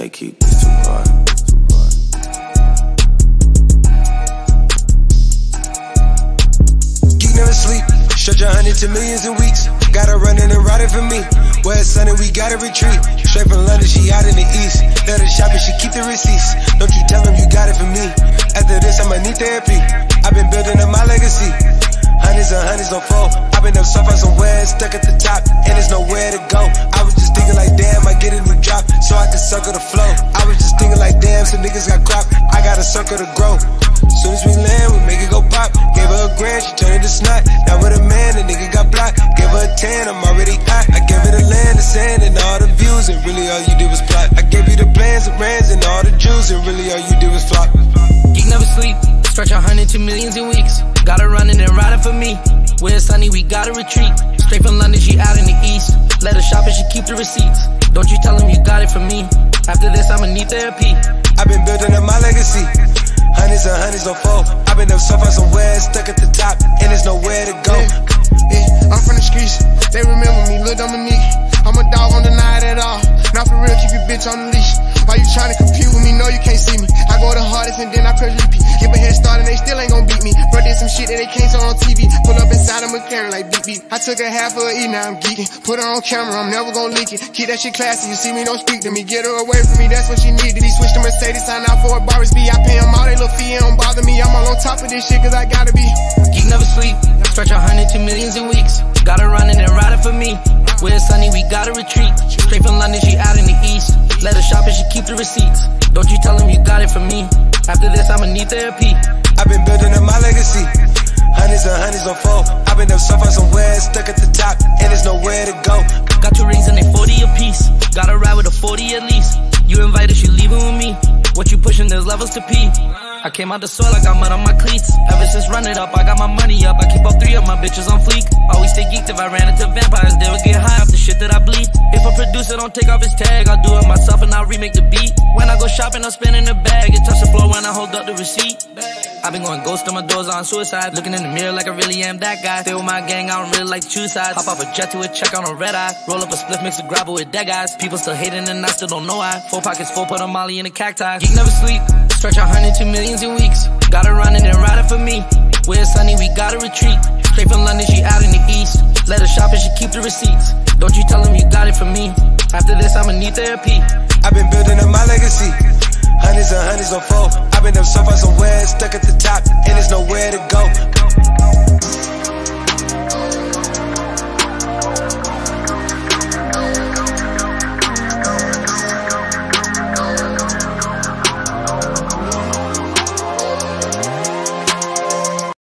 Tay Keith this too hard. Never sleep. Stretch a hundred to millions in weeks. Got her running and riding for me. Where it's sunny, we gotta retreat. Straight from London, she out in the east. Let her shop and she keep the receipts. Don't you tell them you got it for me. After this, I'ma need therapy. I've been building up my legacy. Hundreds and hundreds don't fall. I've been up so far somewhere, stuck at the top, and there's nowhere to go. I was just thinking like, damn, I get a new can circle the flow. I was just thinking like, damn, some niggas got crop, I got a circle to grow. Soon as we land, we make it go pop. Gave her a grand, she turned it to snot. Now with a man, the nigga got blocked. Gave her a tan, I'm already hot. I gave her the land, the sand, and all the views, and really all you did was plot. I gave you the plans, the rands, and all the jewels, and really all you did was flop. Geek never sleep. Stretch a hundred to millions in weeks. Got her running and riding for me. Where it's sunny, we gotta retreat. Straight from London, she out in the east. Let her shop and she keep the receipts. Don't you tell them you got it from me. After this, I'ma need therapy. I've been building up my legacy. Hundreds and hundreds don't fall. I've been up so far somewhere, stuck at the top, and there's nowhere to go. Yeah, I'm from the streets. They remember me, Lil Dominique. I'm a dog, don't deny it at all. Not for real, keep your bitch on the leash. Why you trying to compete with me? No, you can't see me. I go the hardest and then I press repeat. Give a head start and they still ain't gon' beat me. Bro did some shit that they can't show on TV. Pull up inside a McLaren like beep beep. I took a half of E, now I'm geeking. Put her on camera, I'm never gon' leak it. Keep that shit classy, you see me, don't speak to me. Get her away from me, that's what she needed. He switched to Mercedes, sign out for a Barbie's B. I pay him all they little fee, it don't bother me. I'm all on top of this shit cause I gotta be. Geek never sleep. Stretch a hundred to millions in weeks. Got her running and riding for me. Where it's sunny, we gotta retreat. Let her shop and she keep the receipts. Don't you tell them you got it from me. After this, I'ma need therapy. I've been building up my legacy. Hundreds and hundreds don't. I've been up so far somewhere, stuck at the top, and there's nowhere to go. Got two rings and they 40 apiece. Gotta ride with a 40 at least. You invited, she leaving with me. What you pushing, there's levels to pee. I came out the soil, I got mud on my cleats. Ever since run it up, I got my money up. I keep all three of my bitches on fleek. Always stay geeked if I ran into vampires, they would get high off the shit that I bleed. If a producer don't take off his tag, I'll do it myself and I'll remake the beat. When I go shopping, I'm spinning the bag. It touch the floor when I hold up the receipt. I've been going ghost on my doors on suicide. Looking in the mirror like I really am that guy. Stay with my gang, I don't really like choose sides. Hop off a jet to a check on a red eye. Roll up a split, mix a grapple with dead guys. People still hating and I still don't know why. Four pockets full, put a molly in a cacti. Geek never sleep. Stretch a hundred to millions in weeks. Got her running and riding for me. Where sunny, we gotta retreat. Straight from London, she out in the east. Let her shop and she keep the receipts. Don't you tell them you got it from me. After this, I'ma need therapy. I've been building up my legacy. Hundreds and hundreds don't fall. I've been up so far so somewhere, stuck at the top,